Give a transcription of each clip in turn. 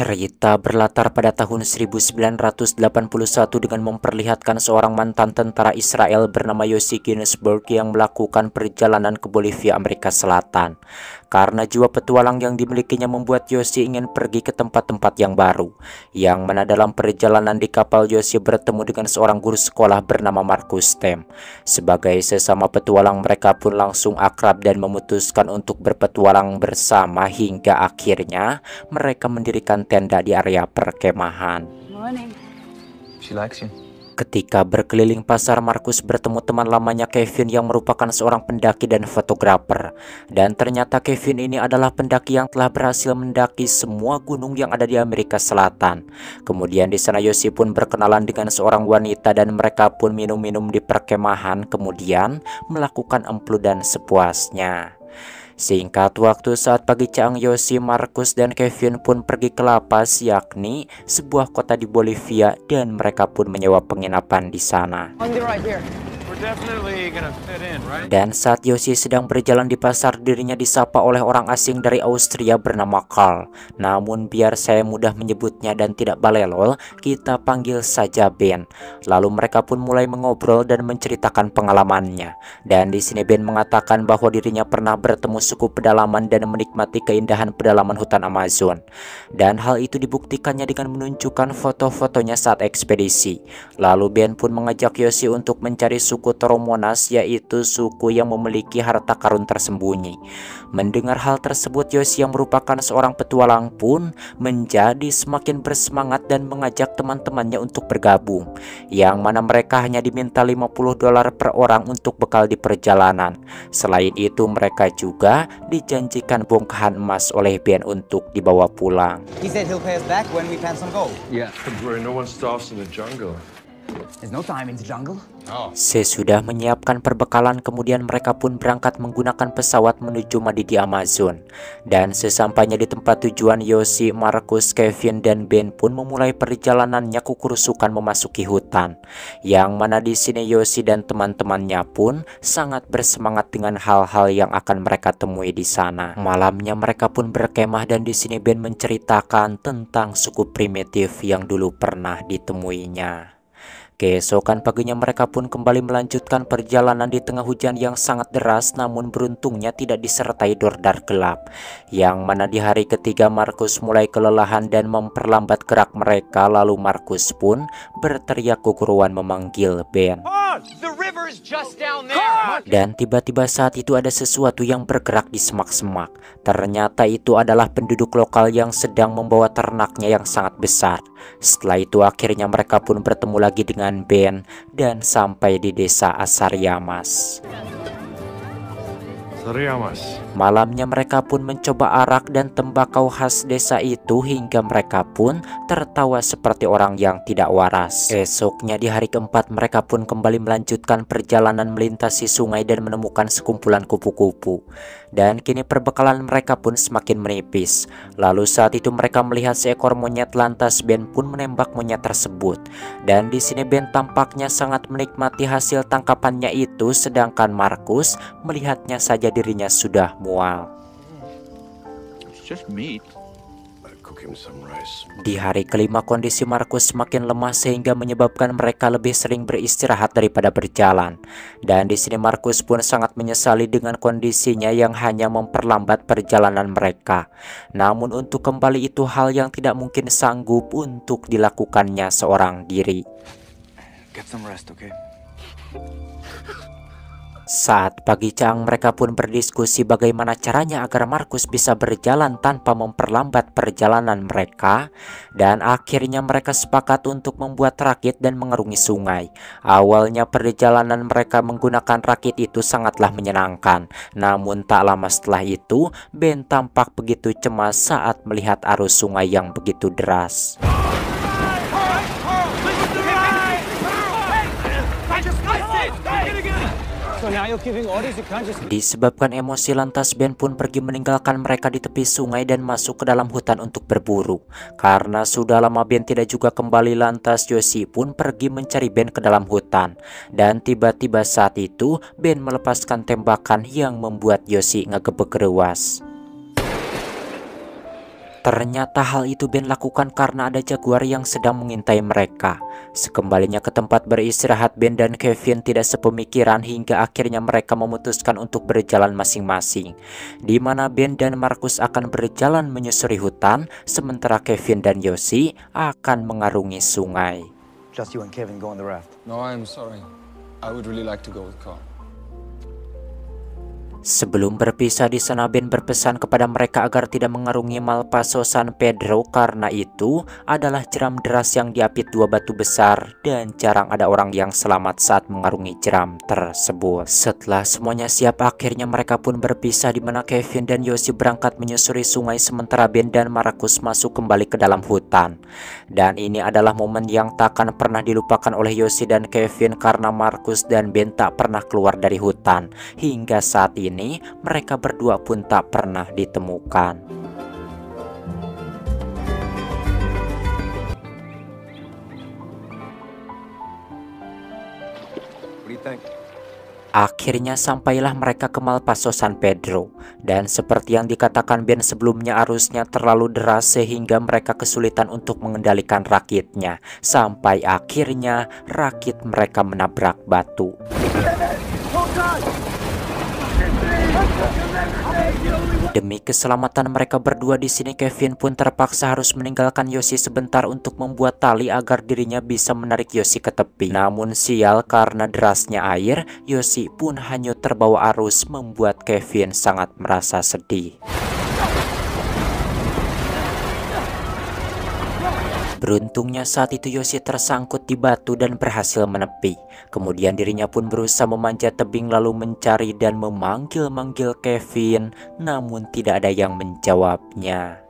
очередь Cerita berlatar pada tahun 1981 dengan memperlihatkan seorang mantan tentara Israel bernama Yossi Ginsburg yang melakukan perjalanan ke Bolivia, Amerika Selatan. Karena jiwa petualang yang dimilikinya membuat Yossi ingin pergi ke tempat-tempat yang baru. Yang mana dalam perjalanan di kapal Yossi bertemu dengan seorang guru sekolah bernama Marcus Tem. Sebagai sesama petualang mereka pun langsung akrab dan memutuskan untuk berpetualang bersama hingga akhirnya mereka mendirikan tenda di area perkemahan. Morning. She likes you. Ketika berkeliling pasar, Markus bertemu teman lamanya Kevin yang merupakan seorang pendaki dan fotografer. Dan ternyata Kevin ini adalah pendaki yang telah berhasil mendaki semua gunung yang ada di Amerika Selatan. Kemudian di sana Yosi pun berkenalan dengan seorang wanita dan mereka pun minum-minum di perkemahan, kemudian melakukan emplu dan sepuasnya. Singkat waktu saat pagi Chang Yosi, Marcus dan Kevin pun pergi ke La Paz yakni sebuah kota di Bolivia dan mereka pun menyewa penginapan di sana. Dan saat Yosi sedang berjalan di pasar dirinya disapa oleh orang asing dari Austria bernama Carl. Namun biar saya mudah menyebutnya dan tidak balelol, kita panggil saja Ben. Lalu mereka pun mulai mengobrol dan menceritakan pengalamannya. Dan di sini Ben mengatakan bahwa dirinya pernah bertemu suku pedalaman dan menikmati keindahan pedalaman hutan Amazon. Dan hal itu dibuktikannya dengan menunjukkan foto-fotonya saat ekspedisi. Lalu Ben pun mengajak Yosi untuk mencari suku Toromonas yaitu suku yang memiliki harta karun tersembunyi. Mendengar hal tersebut Yosi yang merupakan seorang petualang pun menjadi semakin bersemangat dan mengajak teman-temannya untuk bergabung. Yang mana mereka hanya diminta 50 dolar per orang untuk bekal di perjalanan. Selain itu mereka juga dijanjikan bongkahan emas oleh Ben untuk dibawa pulang. He said he'll pay us back when we plant some gold. Yeah. Don't worry, no one starves in the jungle. There's no time in the jungle. Sesudah menyiapkan perbekalan kemudian mereka pun berangkat menggunakan pesawat menuju Madidi Amazon. Dan sesampainya di tempat tujuan Yosi, Marcus, Kevin, dan Ben pun memulai perjalanannya kukurusukan memasuki hutan. Yang mana di sini Yosi dan teman-temannya pun sangat bersemangat dengan hal-hal yang akan mereka temui di sana. Malamnya mereka pun berkemah dan di sini Ben menceritakan tentang suku primitif yang dulu pernah ditemuinya. Keesokan paginya mereka pun kembali melanjutkan perjalanan di tengah hujan yang sangat deras namun beruntungnya tidak disertai dordar gelap. Yang mana di hari ketiga Markus mulai kelelahan dan memperlambat gerak mereka lalu Markus pun berteriak keguruan memanggil Ben. The Dan tiba-tiba saat itu ada sesuatu yang bergerak di semak-semak. Ternyata itu adalah penduduk lokal yang sedang membawa ternaknya yang sangat besar. Setelah itu akhirnya mereka pun bertemu lagi dengan Ben dan sampai di desa Asariamas. Sariamas. Malamnya mereka pun mencoba arak dan tembakau khas desa itu hingga mereka pun tertawa seperti orang yang tidak waras. Esoknya di hari keempat mereka pun kembali melanjutkan perjalanan melintasi sungai dan menemukan sekumpulan kupu-kupu. Dan kini perbekalan mereka pun semakin menipis. Lalu saat itu mereka melihat seekor monyet lantas Ben pun menembak monyet tersebut. Dan di sini Ben tampaknya sangat menikmati hasil tangkapannya itu sedangkan Markus melihatnya saja dirinya sudah mual. It's just meat. Di hari kelima kondisi Markus semakin lemah sehingga menyebabkan mereka lebih sering beristirahat daripada berjalan. Dan di sini Markus pun sangat menyesali dengan kondisinya yang hanya memperlambat perjalanan mereka. Namun untuk kembali itu hal yang tidak mungkin sanggup untuk dilakukannya seorang diri. Get some rest, okay? Saat pagi Cang mereka pun berdiskusi bagaimana caranya agar Markus bisa berjalan tanpa memperlambat perjalanan mereka dan akhirnya mereka sepakat untuk membuat rakit dan mengerungi sungai. Awalnya perjalanan mereka menggunakan rakit itu sangatlah menyenangkan. Namun tak lama setelah itu Ben tampak begitu cemas saat melihat arus sungai yang begitu deras. Disebabkan emosi lantas Ben pun pergi meninggalkan mereka di tepi sungai dan masuk ke dalam hutan untuk berburu. Karena sudah lama Ben tidak juga kembali lantas Yoshi pun pergi mencari Ben ke dalam hutan. Dan tiba-tiba saat itu Ben melepaskan tembakan yang membuat Yoshi ngegebek rewas. Ternyata hal itu Ben lakukan karena ada jaguar yang sedang mengintai mereka. Sekembalinya ke tempat beristirahat, Ben dan Kevin tidak sepemikiran hingga akhirnya mereka memutuskan untuk berjalan masing-masing. Di mana Ben dan Markus akan berjalan menyusuri hutan, sementara Kevin dan Yosi akan mengarungi sungai. Just you and Kevin go on the raft. No, I'm sorry. I would really like to go with Carl. Sebelum berpisah di sana Ben berpesan kepada mereka agar tidak mengarungi Malpaso San Pedro karena itu adalah jeram deras yang diapit dua batu besar dan jarang ada orang yang selamat saat mengarungi jeram tersebut. Setelah semuanya siap akhirnya mereka pun berpisah di mana Kevin dan Yosi berangkat menyusuri sungai sementara Ben dan Marcus masuk kembali ke dalam hutan. Dan ini adalah momen yang takkan pernah dilupakan oleh Yosi dan Kevin karena Marcus dan Ben tak pernah keluar dari hutan hingga saat ini ini, mereka berdua pun tak pernah ditemukan. Akhirnya sampailah mereka ke Malpaso San Pedro dan seperti yang dikatakan Ben sebelumnya arusnya terlalu deras sehingga mereka kesulitan untuk mengendalikan rakitnya sampai akhirnya rakit mereka menabrak batu. Demi keselamatan mereka berdua di sini, Kevin pun terpaksa harus meninggalkan Yosi sebentar untuk membuat tali agar dirinya bisa menarik Yosi ke tepi. Namun sial karena derasnya air, Yosi pun hanyut terbawa arus membuat Kevin sangat merasa sedih. Beruntungnya saat itu Yoshi tersangkut di batu dan berhasil menepi. Kemudian dirinya pun berusaha memanjat tebing lalu mencari dan memanggil-manggil Kevin, namun tidak ada yang menjawabnya.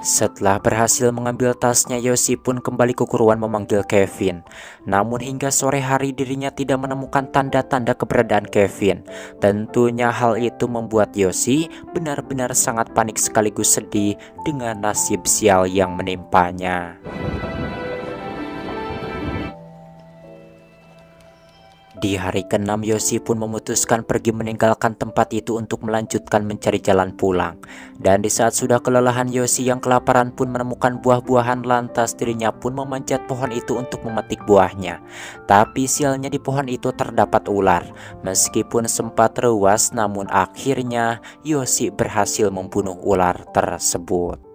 Setelah berhasil mengambil tasnya, Yosi pun kembali ke kuruan memanggil Kevin. Namun hingga sore hari dirinya tidak menemukan tanda-tanda keberadaan Kevin. Tentunya hal itu membuat Yosi benar-benar sangat panik sekaligus sedih dengan nasib sial yang menimpanya. Di hari ke-6 Yosi pun memutuskan pergi meninggalkan tempat itu untuk melanjutkan mencari jalan pulang. Dan di saat sudah kelelahan Yosi yang kelaparan pun menemukan buah-buahan lantas dirinya pun memanjat pohon itu untuk memetik buahnya. Tapi sialnya di pohon itu terdapat ular. Meskipun sempat rewas namun akhirnya Yosi berhasil membunuh ular tersebut.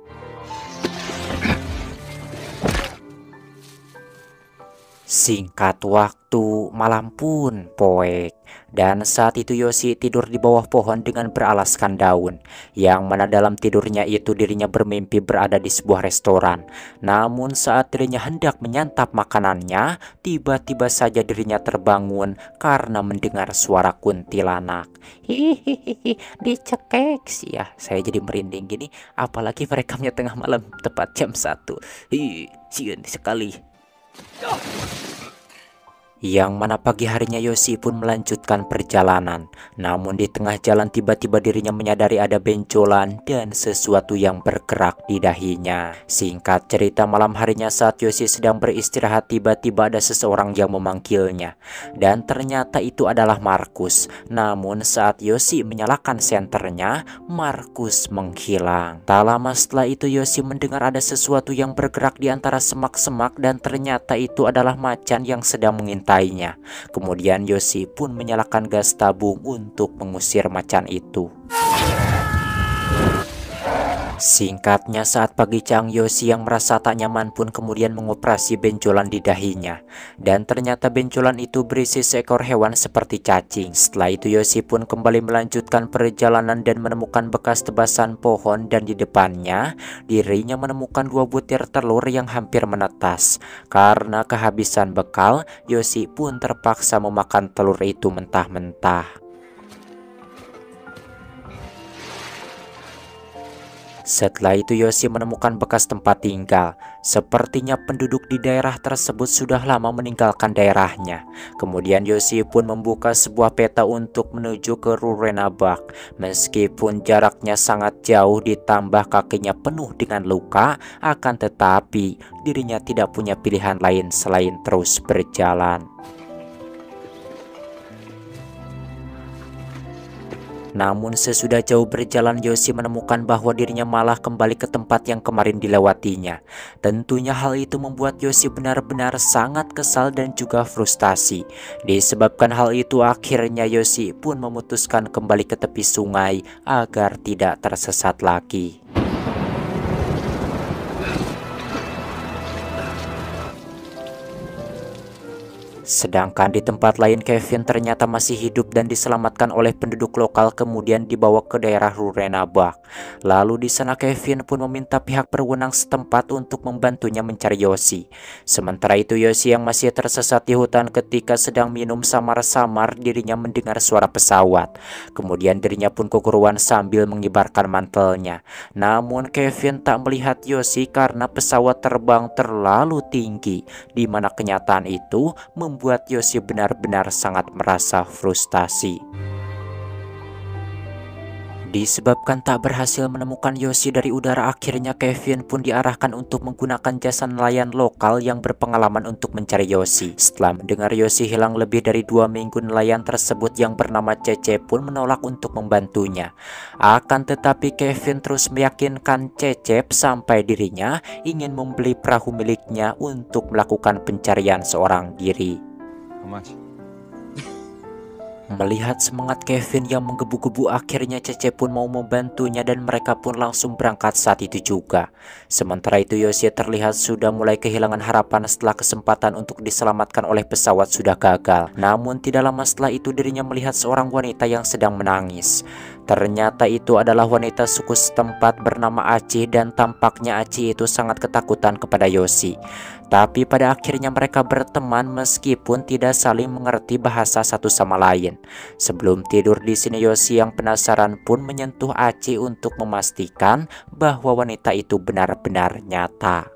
Singkat waktu, malam pun poek. Dan saat itu Yosi tidur di bawah pohon dengan beralaskan daun. Yang mana dalam tidurnya itu dirinya bermimpi berada di sebuah restoran. Namun saat dirinya hendak menyantap makanannya, tiba-tiba saja dirinya terbangun karena mendengar suara kuntilanak. Hihihi, dicekek sih ya. Saya jadi merinding gini, apalagi merekamnya tengah malam tepat jam 1. Hi, sekali. 让。Yang mana pagi harinya Yosi pun melanjutkan perjalanan. Namun di tengah jalan tiba-tiba dirinya menyadari ada bencolan dan sesuatu yang bergerak di dahinya. Singkat cerita malam harinya saat Yosi sedang beristirahat tiba-tiba ada seseorang yang memanggilnya. Dan ternyata itu adalah Markus. Namun saat Yosi menyalakan senternya, Markus menghilang. Tak lama setelah itu Yosi mendengar ada sesuatu yang bergerak di antara semak-semak dan ternyata itu adalah macan yang sedang mengintai menyertainya. Kemudian Yosi pun menyalakan gas tabung untuk mengusir macan itu. Singkatnya saat pagi Chang Yosi yang merasa tak nyaman pun kemudian mengoperasi benjolan di dahinya. Dan ternyata benjolan itu berisi seekor hewan seperti cacing. Setelah itu Yosi pun kembali melanjutkan perjalanan dan menemukan bekas tebasan pohon dan di depannya dirinya menemukan dua butir telur yang hampir menetas. Karena kehabisan bekal, Yosi pun terpaksa memakan telur itu mentah-mentah. Setelah itu Yoshi menemukan bekas tempat tinggal. Sepertinya penduduk di daerah tersebut sudah lama meninggalkan daerahnya. Kemudian Yoshi pun membuka sebuah peta untuk menuju ke Rurenabak. Meskipun jaraknya sangat jauh ditambah kakinya penuh dengan luka, akan tetapi dirinya tidak punya pilihan lain selain terus berjalan. Namun sesudah jauh berjalan Yoshi menemukan bahwa dirinya malah kembali ke tempat yang kemarin dilewatinya. Tentunya hal itu membuat Yoshi benar-benar sangat kesal dan juga frustasi. Disebabkan hal itu akhirnya Yoshi pun memutuskan kembali ke tepi sungai agar tidak tersesat lagi. Sedangkan di tempat lain Kevin ternyata masih hidup dan diselamatkan oleh penduduk lokal kemudian dibawa ke daerah Rurenabak. Lalu di sana Kevin pun meminta pihak berwenang setempat untuk membantunya mencari Yoshi. Sementara itu Yoshi yang masih tersesat di hutan ketika sedang minum samar-samar dirinya mendengar suara pesawat. Kemudian dirinya pun keguruan sambil mengibarkan mantelnya. Namun Kevin tak melihat Yoshi karena pesawat terbang terlalu tinggi di mana kenyataan itu membuat membuat Yoshi benar-benar sangat merasa frustasi. Disebabkan tak berhasil menemukan Yoshi dari udara akhirnya Kevin pun diarahkan untuk menggunakan jasa nelayan lokal yang berpengalaman untuk mencari Yoshi. Setelah mendengar Yoshi hilang lebih dari dua minggu nelayan tersebut yang bernama Cece pun menolak untuk membantunya. Akan tetapi Kevin terus meyakinkan Cecep sampai dirinya ingin membeli perahu miliknya untuk melakukan pencarian seorang diri. How much? Melihat semangat Kevin yang menggebu-gebu akhirnya Cece pun mau membantunya dan mereka pun langsung berangkat saat itu juga. Sementara itu Yoshi terlihat sudah mulai kehilangan harapan setelah kesempatan untuk diselamatkan oleh pesawat sudah gagal. Namun tidak lama setelah itu dirinya melihat seorang wanita yang sedang menangis. Ternyata itu adalah wanita suku setempat bernama Aci dan tampaknya Aci itu sangat ketakutan kepada Yoshi. Tapi pada akhirnya mereka berteman meskipun tidak saling mengerti bahasa satu sama lain. Sebelum tidur di sini Yoshi yang penasaran pun menyentuh Aci untuk memastikan bahwa wanita itu benar-benar nyata.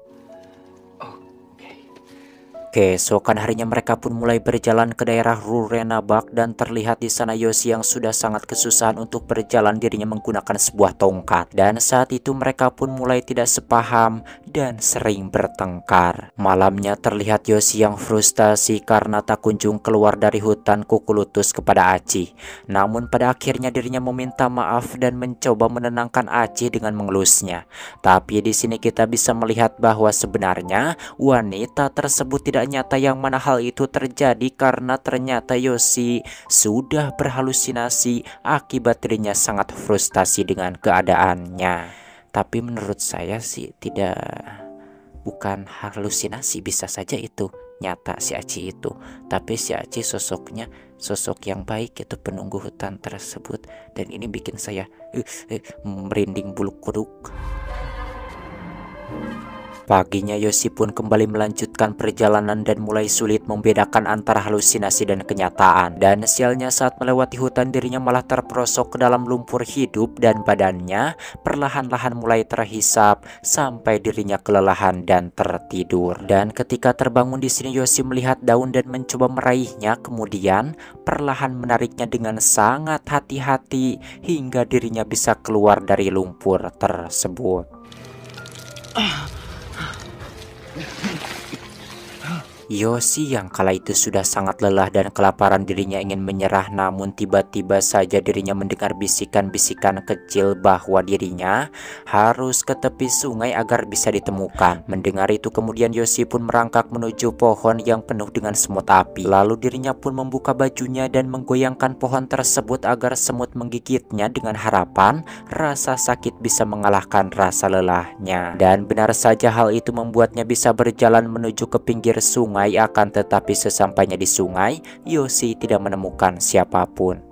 Keesokan harinya mereka pun mulai berjalan ke daerah Rurenabak dan terlihat di sana Yoshi yang sudah sangat kesusahan untuk berjalan dirinya menggunakan sebuah tongkat. Dan saat itu mereka pun mulai tidak sepaham dan sering bertengkar. Malamnya terlihat Yoshi yang frustasi karena tak kunjung keluar dari hutan Kukulutus kepada Aci. Namun pada akhirnya dirinya meminta maaf dan mencoba menenangkan Aci dengan mengelusnya. Tapi di sini kita bisa melihat bahwa sebenarnya wanita tersebut tidak tidak nyata yang mana hal itu terjadi karena ternyata Yoshi sudah berhalusinasi akibat dirinya sangat frustasi dengan keadaannya. Tapi menurut saya sih tidak bukan halusinasi bisa saja itu nyata si Aci itu. Tapi si Aci sosoknya sosok yang baik itu penunggu hutan tersebut. Dan ini bikin saya uh, uh, merinding bulu kuduk Paginya Yoshi pun kembali melanjutkan perjalanan dan mulai sulit membedakan antara halusinasi dan kenyataan. Dan sialnya saat melewati hutan dirinya malah terperosok ke dalam lumpur hidup dan badannya perlahan-lahan mulai terhisap sampai dirinya kelelahan dan tertidur. Dan ketika terbangun di sini Yoshi melihat daun dan mencoba meraihnya kemudian perlahan menariknya dengan sangat hati-hati hingga dirinya bisa keluar dari lumpur tersebut. Yeah. Yoshi yang kala itu sudah sangat lelah dan kelaparan dirinya ingin menyerah namun tiba-tiba saja dirinya mendengar bisikan-bisikan kecil bahwa dirinya harus ke tepi sungai agar bisa ditemukan. Mendengar itu kemudian Yoshi pun merangkak menuju pohon yang penuh dengan semut api. Lalu dirinya pun membuka bajunya dan menggoyangkan pohon tersebut agar semut menggigitnya dengan harapan rasa sakit bisa mengalahkan rasa lelahnya. Dan benar saja hal itu membuatnya bisa berjalan menuju ke pinggir sungai sungai akan tetapi sesampainya di sungai, Yoshi tidak menemukan siapa pun.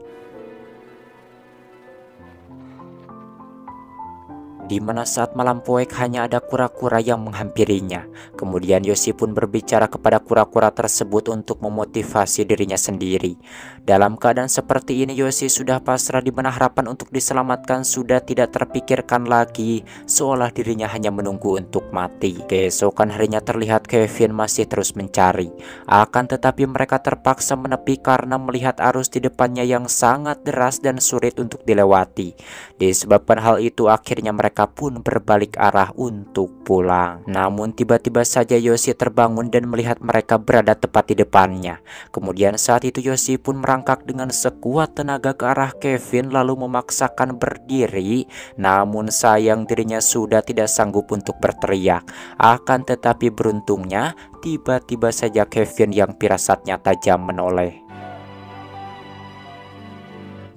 Di mana saat malam poek hanya ada kura-kura yang menghampirinya. Kemudian Yoshi pun berbicara kepada kura-kura tersebut untuk memotivasi dirinya sendiri. Dalam keadaan seperti ini Yoshi sudah pasrah di mana harapan untuk diselamatkan sudah tidak terpikirkan lagi, seolah dirinya hanya menunggu untuk mati. Keesokan harinya terlihat Kevin masih terus mencari. Akan tetapi mereka terpaksa menepi karena melihat arus di depannya yang sangat deras dan sulit untuk dilewati. Disebabkan hal itu akhirnya mereka pun berbalik arah untuk pulang. Namun tiba-tiba saja Yoshi terbangun dan melihat mereka berada tepat di depannya. Kemudian saat itu Yoshi pun merangkak dengan sekuat tenaga ke arah Kevin lalu memaksakan berdiri. Namun sayang dirinya sudah tidak sanggup untuk berteriak. Akan tetapi beruntungnya tiba-tiba saja Kevin yang pirasatnya tajam menoleh.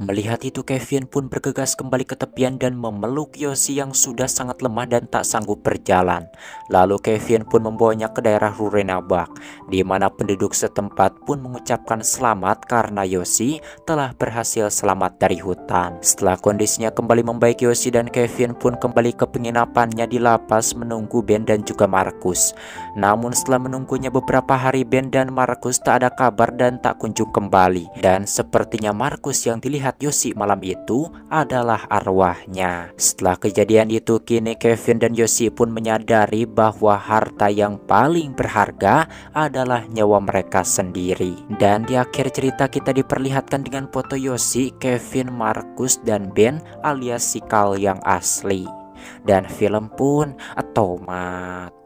Melihat itu Kevin pun bergegas kembali ke tepian dan memeluk Yoshi yang sudah sangat lemah dan tak sanggup berjalan. Lalu Kevin pun membawanya ke daerah Rurenabak, di mana penduduk setempat pun mengucapkan selamat karena Yoshi telah berhasil selamat dari hutan. Setelah kondisinya kembali membaik Yoshi dan Kevin pun kembali ke penginapannya di lapas menunggu Ben dan juga Markus. Namun setelah menunggunya beberapa hari Ben dan Markus tak ada kabar dan tak kunjung kembali. Dan sepertinya Markus yang dilihat melihat Yoshi malam itu adalah arwahnya. Setelah kejadian itu, kini Kevin dan Yoshi pun menyadari bahwa harta yang paling berharga adalah nyawa mereka sendiri. Dan di akhir cerita kita diperlihatkan dengan foto Yoshi, Kevin, Markus, dan Ben alias Sikal yang asli. Dan film pun atomat.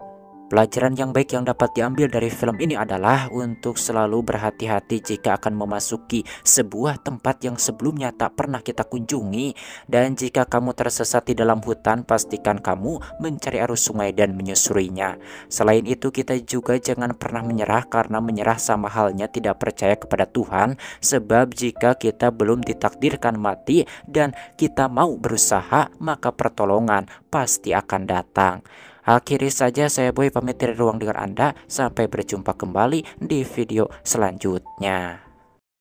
Pelajaran yang baik yang dapat diambil dari film ini adalah untuk selalu berhati-hati jika akan memasuki sebuah tempat yang sebelumnya tak pernah kita kunjungi dan jika kamu tersesat di dalam hutan pastikan kamu mencari arus sungai dan menyusurinya. Selain itu kita juga jangan pernah menyerah karena menyerah sama halnya tidak percaya kepada Tuhan sebab jika kita belum ditakdirkan mati dan kita mau berusaha maka pertolongan pasti akan datang. Akhiri saja saya Boy pamit dari ruang dengar Anda. Sampai berjumpa kembali di video selanjutnya.